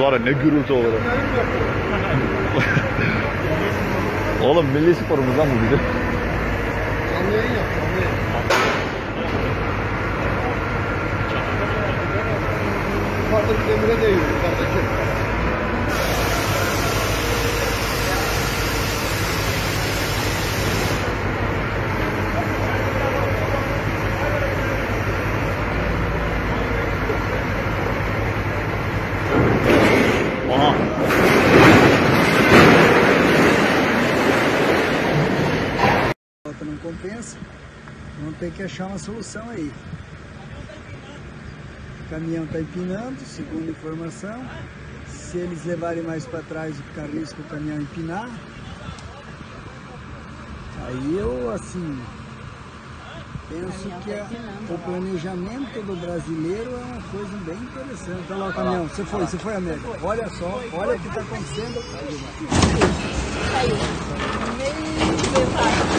Yalnız var ya ne gürültü olur. Oğlum milli sporumuz lan bu bizim. Canlı yayın yap, yayın. Yukarıdaki demire değiyor, yukarıdaki. Ter que achar uma solução aí. O caminhão está empinando, segundo informação. Se eles levarem mais para trás, fica risco o caminhão empinar. Aí eu, assim, penso que a- o planejamento do brasileiro é uma coisa bem interessante. Olha lá o caminhão, você foi, você foi, América. Olha só, olha o que está acontecendo. C'est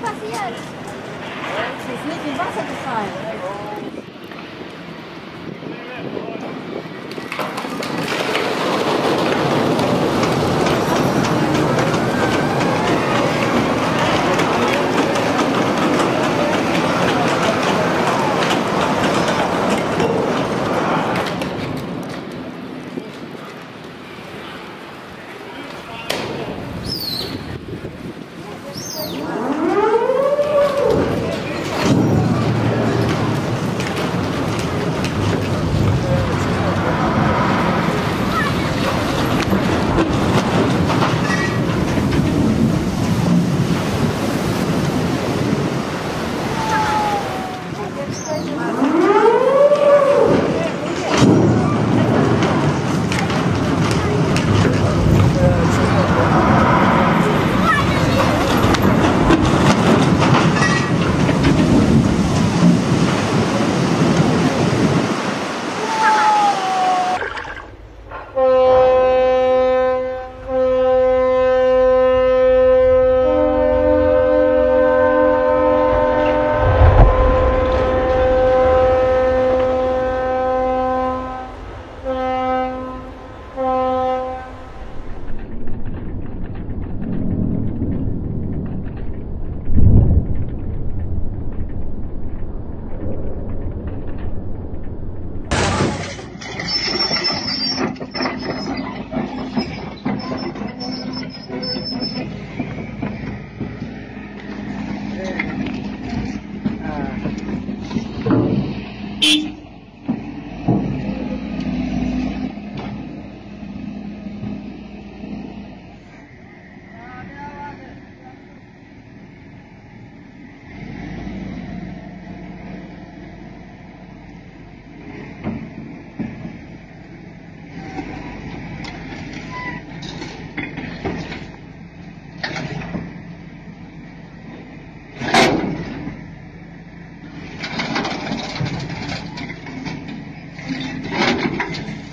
passiert. Es ist nicht im Wasser gefallen. Gracias. to me.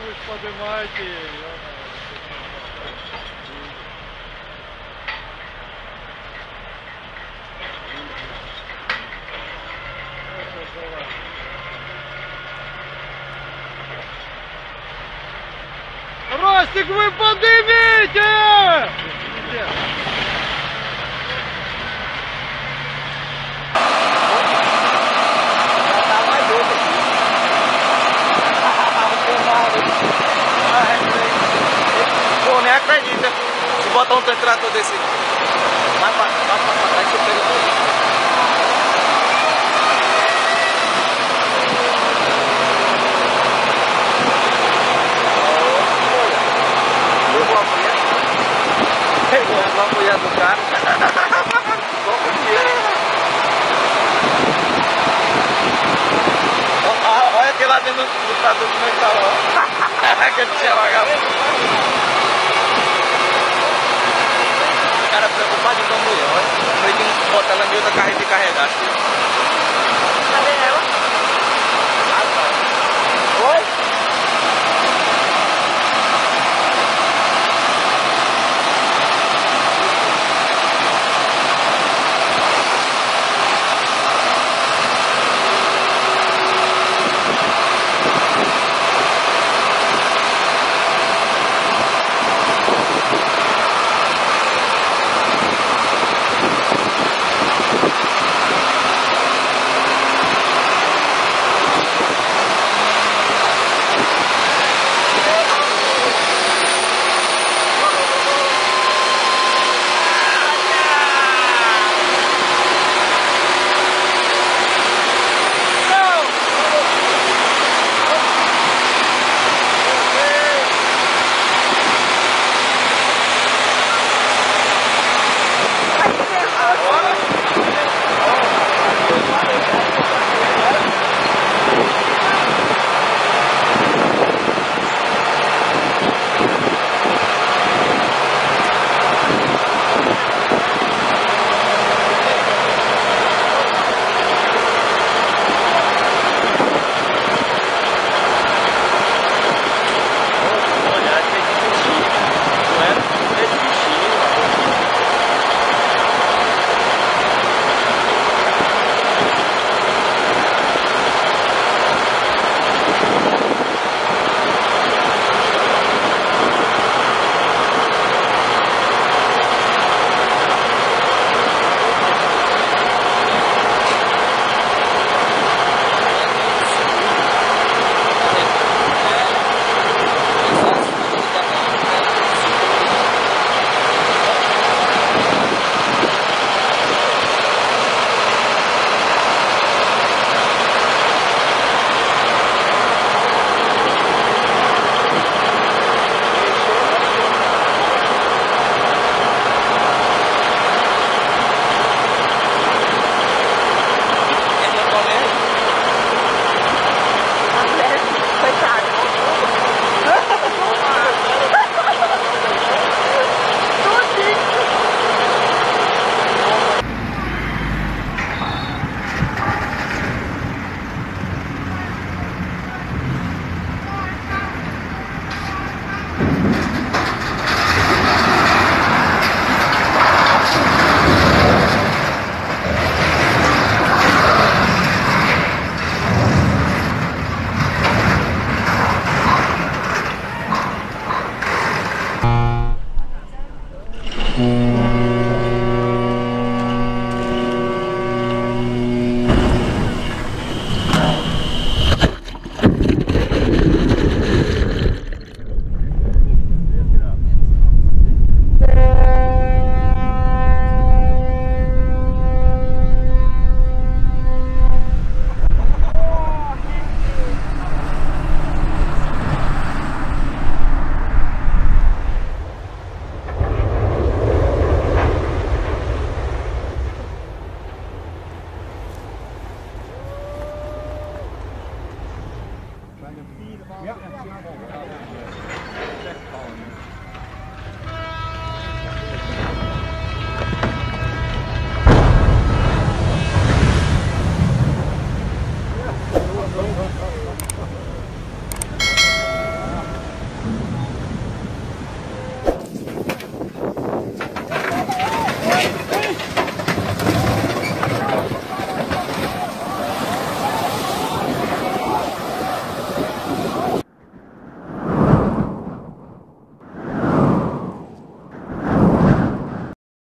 пусть поднимайте ее. Ростик, вы поднимите!